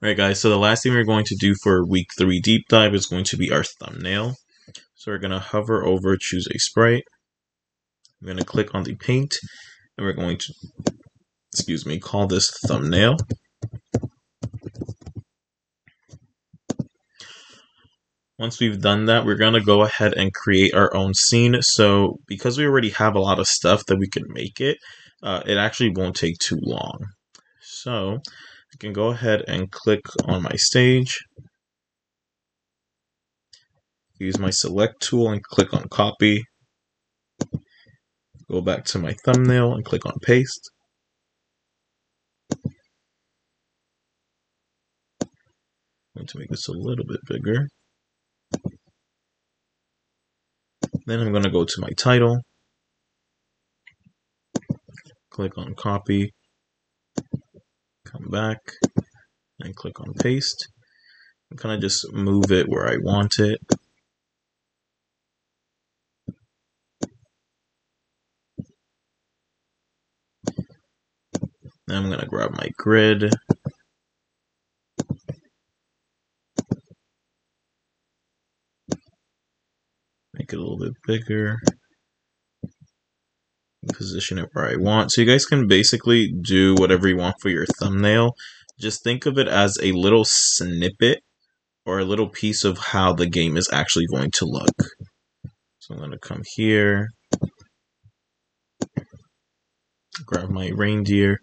Alright guys, so the last thing we're going to do for week 3 deep dive is going to be our thumbnail. So we're going to hover over, choose a sprite. We're going to click on the paint, and we're going to, excuse me, call this thumbnail. Once we've done that, we're going to go ahead and create our own scene. So because we already have a lot of stuff that we can make it, uh, it actually won't take too long. So I can go ahead and click on my stage, use my select tool and click on copy, go back to my thumbnail and click on paste. I'm going to make this a little bit bigger. Then I'm going to go to my title, click on copy, come back and click on paste and kind of just move it where I want it. I'm going to grab my grid. Make it a little bit bigger position it where I want. So you guys can basically do whatever you want for your thumbnail. Just think of it as a little snippet or a little piece of how the game is actually going to look. So I'm going to come here, grab my reindeer,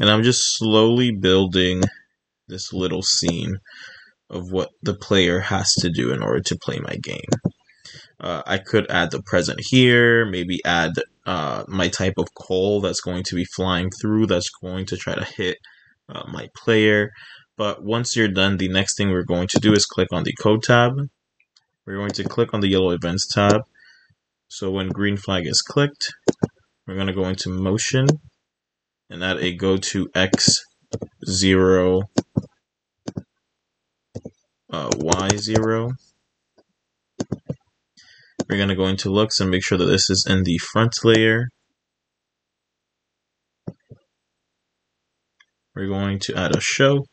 and I'm just slowly building this little scene of what the player has to do in order to play my game. Uh, I could add the present here, maybe add uh, my type of coal that's going to be flying through that's going to try to hit uh, my player. But once you're done, the next thing we're going to do is click on the code tab. We're going to click on the yellow events tab. So when green flag is clicked, we're going to go into motion and add a go to X zero uh, Y zero we're going to go into looks and make sure that this is in the front layer. We're going to add a show.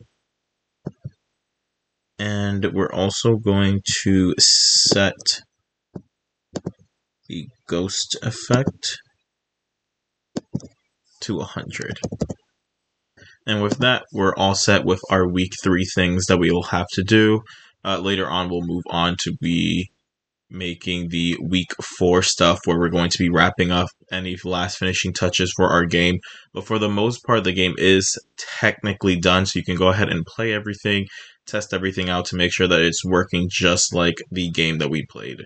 And we're also going to set the ghost effect to 100. And with that, we're all set with our week three things that we will have to do. Uh, later on, we'll move on to be making the week four stuff where we're going to be wrapping up any last finishing touches for our game. But for the most part, the game is technically done, so you can go ahead and play everything, test everything out to make sure that it's working just like the game that we played.